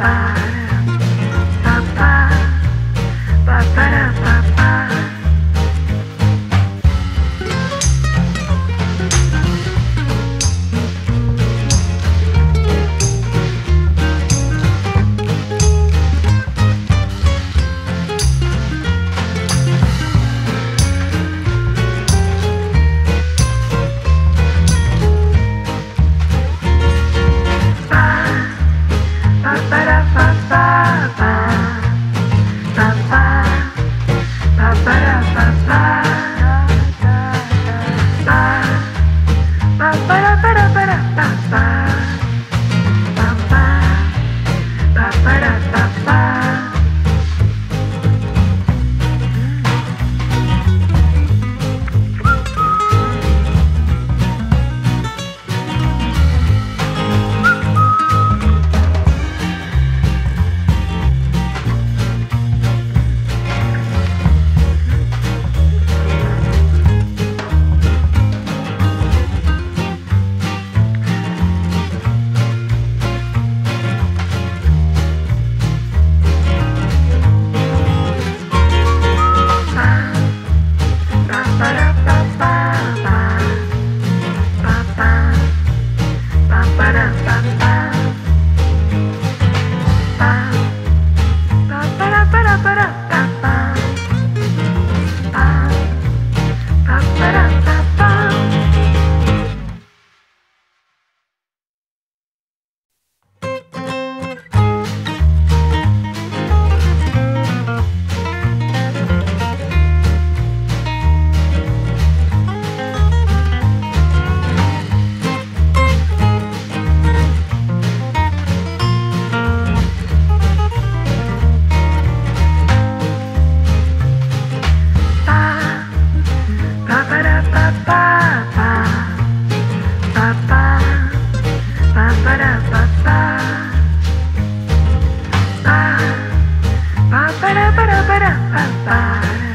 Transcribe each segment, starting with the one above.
啊 bye.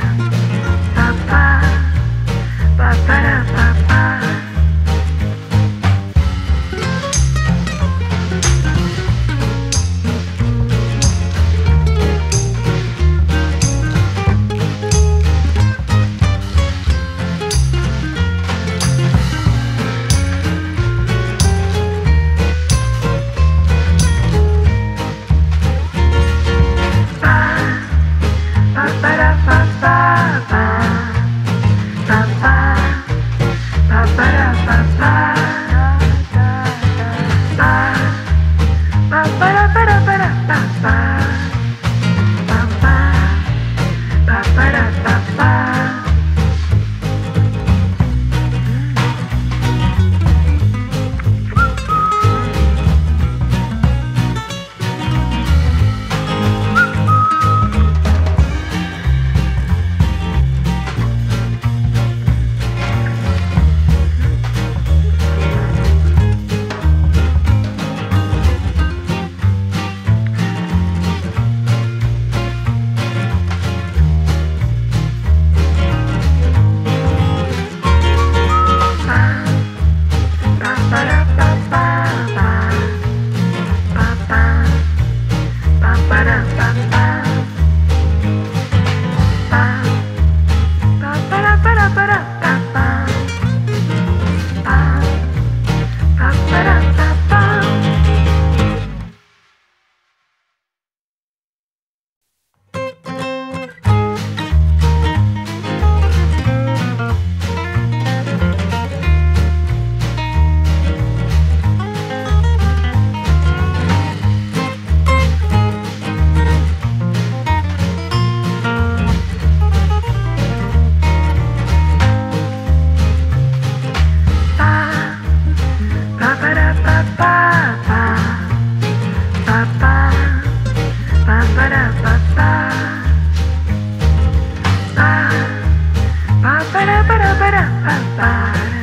para, para.